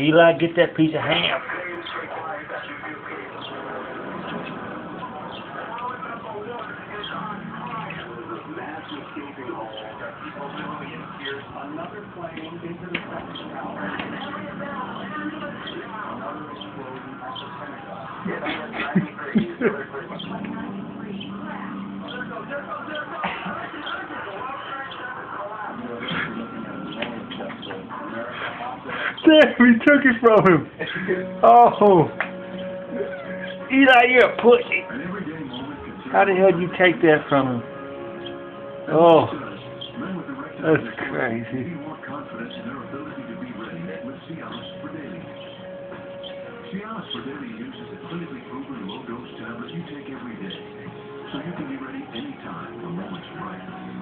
Eli, get that piece of ham. Damn, we took it from him. Oh. Eli, you're a pussy. How the hell did you take that from him? Oh. That's crazy. Cialis for daily use is a clinically proven low-dose tablet you take every day, so you can be ready anytime the moment's right.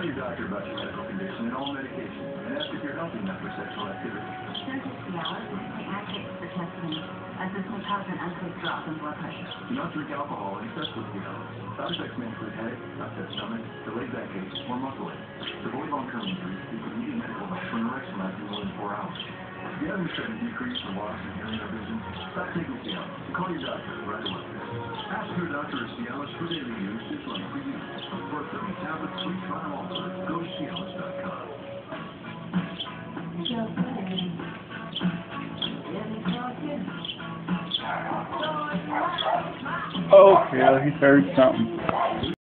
Tell your doctor about your medical condition and all medication, and ask if you're healthy enough for sexual activity. Surgery Cialis is the advocate for testing, as this may cause an unsafe drop in blood pressure. Do not drink alcohol and excess with Cialis. Side effects may include headache, upset stomach, delayed backache, or muscle ache. To avoid long-term injuries, seek immediate medical help for an erection lasting more than four hours. If you haven't started to decrease or loss in hearing or vision, stop taking Cialis and call your doctor right away. Ask your doctor if Cialis for daily use is right for you. For a 30-tablet free trial offer, go Oh, yeah, he heard something.